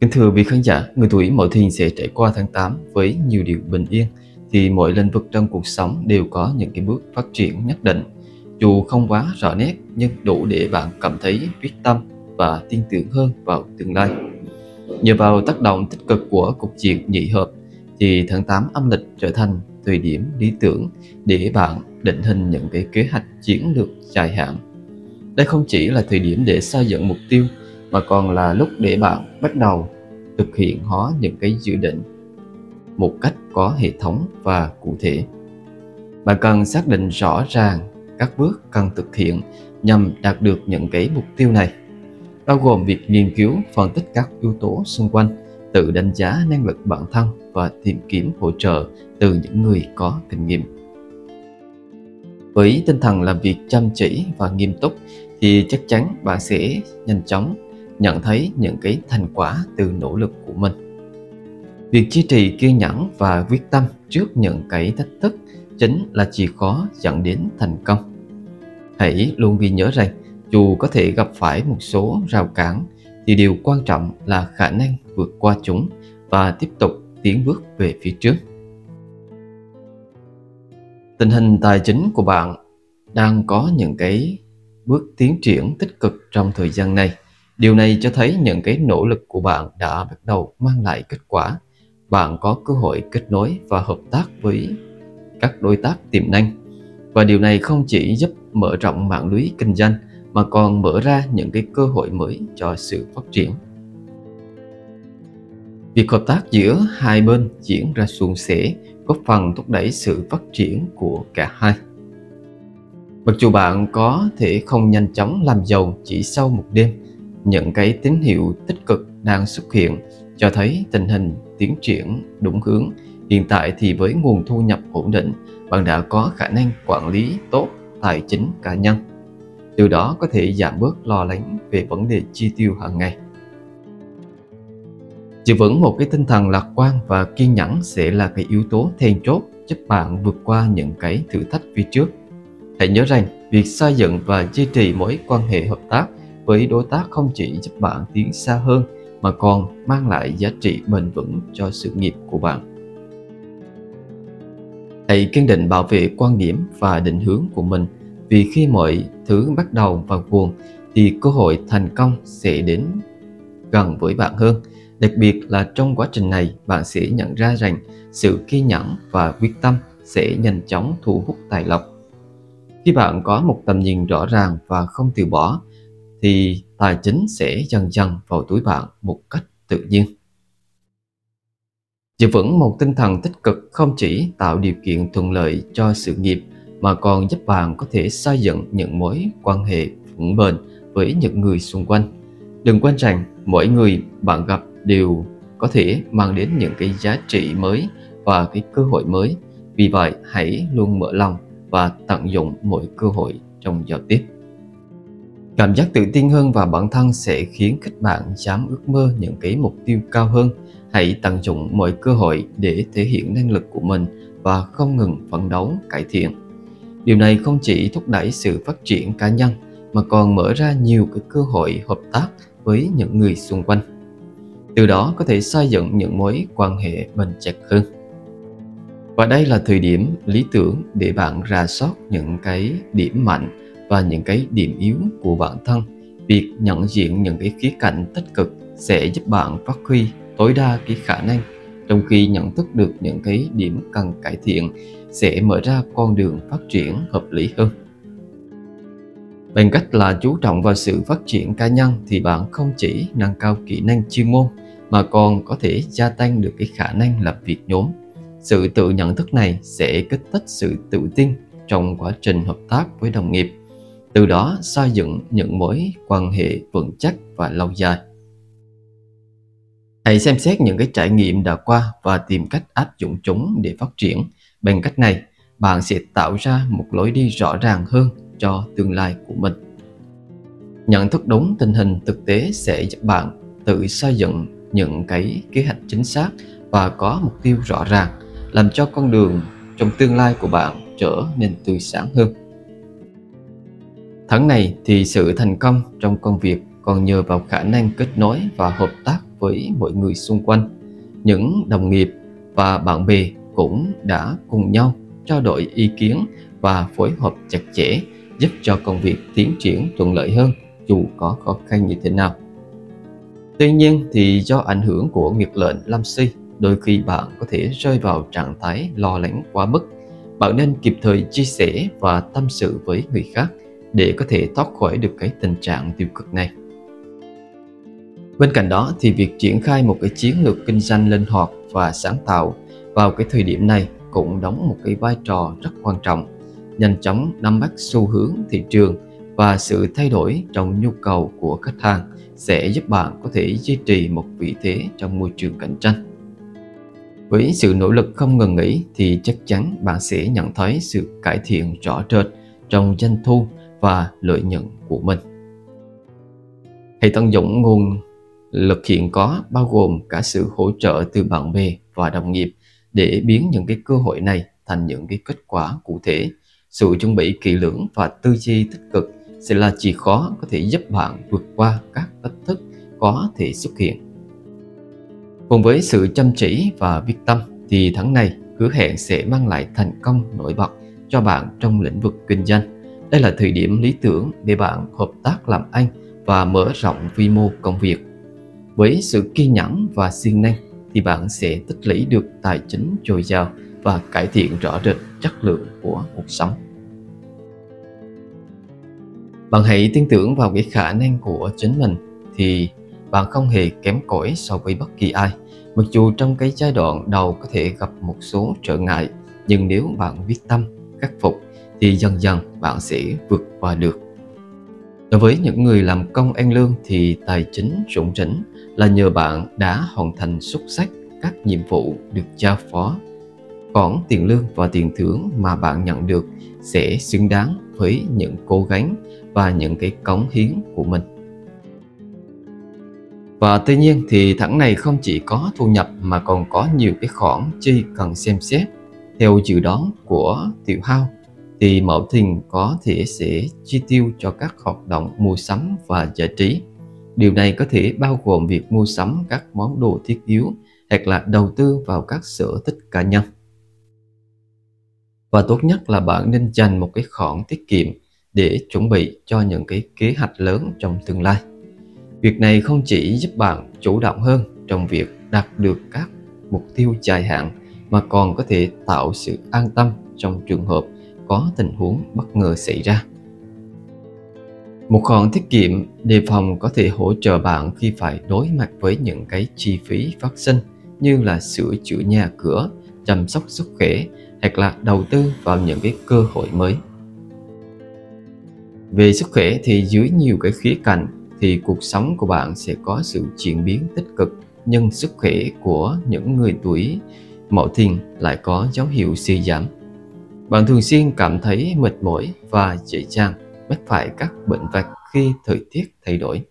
Kính thưa quý khán giả, người tuổi Mậu Thìn sẽ trải qua tháng 8 với nhiều điều bình yên thì mọi lĩnh vực trong cuộc sống đều có những cái bước phát triển nhất định. Dù không quá rõ nét nhưng đủ để bạn cảm thấy quyết tâm và tin tưởng hơn vào tương lai. Nhờ vào tác động tích cực của cục diện nhị hợp thì tháng 8 âm lịch trở thành thời điểm lý tưởng để bạn định hình những cái kế hoạch chiến lược dài hạn. Đây không chỉ là thời điểm để xây dựng mục tiêu mà còn là lúc để bạn bắt đầu thực hiện hóa những cái dự định một cách có hệ thống và cụ thể. Bạn cần xác định rõ ràng các bước cần thực hiện nhằm đạt được những cái mục tiêu này, bao gồm việc nghiên cứu, phân tích các yếu tố xung quanh, tự đánh giá năng lực bản thân và tìm kiếm hỗ trợ từ những người có kinh nghiệm. Với tinh thần làm việc chăm chỉ và nghiêm túc thì chắc chắn bạn sẽ nhanh chóng nhận thấy những cái thành quả từ nỗ lực của mình. Việc duy trì kiên nhẫn và quyết tâm trước những cái thách thức chính là chìa khóa dẫn đến thành công. Hãy luôn ghi nhớ rằng, dù có thể gặp phải một số rào cản, thì điều quan trọng là khả năng vượt qua chúng và tiếp tục tiến bước về phía trước. Tình hình tài chính của bạn đang có những cái bước tiến triển tích cực trong thời gian này. Điều này cho thấy những cái nỗ lực của bạn đã bắt đầu mang lại kết quả. Bạn có cơ hội kết nối và hợp tác với các đối tác tiềm năng. Và điều này không chỉ giúp mở rộng mạng lưới kinh doanh mà còn mở ra những cái cơ hội mới cho sự phát triển. Việc hợp tác giữa hai bên diễn ra suôn sẻ, góp phần thúc đẩy sự phát triển của cả hai. Mặc dù bạn có thể không nhanh chóng làm giàu chỉ sau một đêm, những cái tín hiệu tích cực đang xuất hiện cho thấy tình hình tiến triển đúng hướng. Hiện tại thì với nguồn thu nhập ổn định, bạn đã có khả năng quản lý tốt tài chính cá nhân. Từ đó có thể giảm bớt lo lắng về vấn đề chi tiêu hàng ngày. Giữ vững một cái tinh thần lạc quan và kiên nhẫn sẽ là cái yếu tố then chốt giúp bạn vượt qua những cái thử thách phía trước. Hãy nhớ rằng, việc xây dựng và duy trì mối quan hệ hợp tác với đối tác không chỉ giúp bạn tiến xa hơn, mà còn mang lại giá trị bền vững cho sự nghiệp của bạn. Hãy kiên định bảo vệ quan điểm và định hướng của mình, vì khi mọi thứ bắt đầu vào cuồng thì cơ hội thành công sẽ đến gần với bạn hơn. Đặc biệt là trong quá trình này, bạn sẽ nhận ra rằng sự kiên nhẫn và quyết tâm sẽ nhanh chóng thu hút tài lộc. Khi bạn có một tầm nhìn rõ ràng và không từ bỏ thì tài chính sẽ dần dần vào túi bạn một cách tự nhiên. Giữ vững một tinh thần tích cực không chỉ tạo điều kiện thuận lợi cho sự nghiệp mà còn giúp bạn có thể xây dựng những mối quan hệ vững bền với những người xung quanh. Đừng quên rằng mỗi người bạn gặp đều có thể mang đến những cái giá trị mới và cái cơ hội mới. Vì vậy, hãy luôn mở lòng và tận dụng mọi cơ hội trong giao tiếp. Cảm giác tự tin hơn vào bản thân sẽ khiến các bạn dám ước mơ những cái mục tiêu cao hơn. Hãy tận dụng mọi cơ hội để thể hiện năng lực của mình và không ngừng phấn đấu, cải thiện. Điều này không chỉ thúc đẩy sự phát triển cá nhân, mà còn mở ra nhiều cái cơ hội hợp tác với những người xung quanh. Từ đó có thể xây dựng những mối quan hệ bền chặt hơn. Và đây là thời điểm lý tưởng để bạn ra soát những cái điểm mạnh và những cái điểm yếu của bản thân. Việc nhận diện những cái khía cạnh tích cực sẽ giúp bạn phát huy tối đa cái khả năng trong khi nhận thức được những cái điểm cần cải thiện, sẽ mở ra con đường phát triển hợp lý hơn. Bằng cách là chú trọng vào sự phát triển cá nhân thì bạn không chỉ nâng cao kỹ năng chuyên môn, mà còn có thể gia tăng được cái khả năng làm việc nhóm. Sự tự nhận thức này sẽ kích thích sự tự tin trong quá trình hợp tác với đồng nghiệp từ đó xây dựng những mối quan hệ vững chắc và lâu dài. Hãy xem xét những cái trải nghiệm đã qua và tìm cách áp dụng chúng để phát triển. Bằng cách này, bạn sẽ tạo ra một lối đi rõ ràng hơn cho tương lai của mình. Nhận thức đúng tình hình thực tế sẽ giúp bạn tự xây dựng những cái kế hoạch chính xác và có mục tiêu rõ ràng, làm cho con đường trong tương lai của bạn trở nên tươi sáng hơn. Tháng này thì sự thành công trong công việc còn nhờ vào khả năng kết nối và hợp tác với mọi người xung quanh. Những đồng nghiệp và bạn bè cũng đã cùng nhau trao đổi ý kiến và phối hợp chặt chẽ giúp cho công việc tiến triển thuận lợi hơn dù có khó khăn như thế nào. Tuy nhiên thì do ảnh hưởng của nghiệp lệnh lâm si, đôi khi bạn có thể rơi vào trạng thái lo lắng quá mức. Bạn nên kịp thời chia sẻ và tâm sự với người khác để có thể thoát khỏi được cái tình trạng tiêu cực này. Bên cạnh đó thì việc triển khai một cái chiến lược kinh doanh linh hoạt và sáng tạo vào cái thời điểm này cũng đóng một cái vai trò rất quan trọng, nhanh chóng nắm bắt xu hướng thị trường và sự thay đổi trong nhu cầu của khách hàng sẽ giúp bạn có thể duy trì một vị thế trong môi trường cạnh tranh. Với sự nỗ lực không ngừng nghỉ thì chắc chắn bạn sẽ nhận thấy sự cải thiện rõ rệt trong doanh thu và lợi nhuận của mình. Hãy tận dụng nguồn lực hiện có bao gồm cả sự hỗ trợ từ bạn bè và đồng nghiệp để biến những cái cơ hội này thành những cái kết quả cụ thể. Sự chuẩn bị kỹ lưỡng và tư duy tích cực sẽ là chìa khóa có thể giúp bạn vượt qua các thách thức có thể xuất hiện. Cùng với sự chăm chỉ và quyết tâm, thì tháng này hứa hẹn sẽ mang lại thành công nổi bật cho bạn trong lĩnh vực kinh doanh. Đây là thời điểm lý tưởng để bạn hợp tác làm ăn và mở rộng quy mô công việc. Với sự kiên nhẫn và siêng năng thì bạn sẽ tích lũy được tài chính dồi dào và cải thiện rõ rệt chất lượng của cuộc sống. Bạn hãy tin tưởng vào cái khả năng của chính mình thì bạn không hề kém cỏi so với bất kỳ ai. Mặc dù trong cái giai đoạn đầu có thể gặp một số trở ngại, nhưng nếu bạn quyết tâm khắc phục thì dần dần bạn sẽ vượt qua được. Đối với những người làm công ăn lương thì tài chính rủng rỉnh là nhờ bạn đã hoàn thành xuất sắc các nhiệm vụ được giao phó. còn tiền lương và tiền thưởng mà bạn nhận được sẽ xứng đáng với những cố gắng và những cái cống hiến của mình. Và tuy nhiên thì tháng này không chỉ có thu nhập mà còn có nhiều cái khoản chi cần xem xét. Theo dự đoán của Tiểu Hao thì Mậu Thìn có thể sẽ chi tiêu cho các hoạt động mua sắm và giải trí. Điều này có thể bao gồm việc mua sắm các món đồ thiết yếu hoặc là đầu tư vào các sở thích cá nhân. Và tốt nhất là bạn nên dành một cái khoản tiết kiệm để chuẩn bị cho những cái kế hoạch lớn trong tương lai. Việc này không chỉ giúp bạn chủ động hơn trong việc đạt được các mục tiêu dài hạn, mà còn có thể tạo sự an tâm trong trường hợp có tình huống bất ngờ xảy ra. Một khoản tiết kiệm đề phòng có thể hỗ trợ bạn khi phải đối mặt với những cái chi phí phát sinh như là sửa chữa nhà cửa, chăm sóc sức khỏe hoặc là đầu tư vào những cái cơ hội mới. Về sức khỏe thì dưới nhiều cái khía cạnh thì cuộc sống của bạn sẽ có sự chuyển biến tích cực nhưng sức khỏe của những người tuổi mậu thìn lại có dấu hiệu suy giảm. Bạn thường xuyên cảm thấy mệt mỏi và dễ dàng mắc phải các bệnh vặt khi thời tiết thay đổi.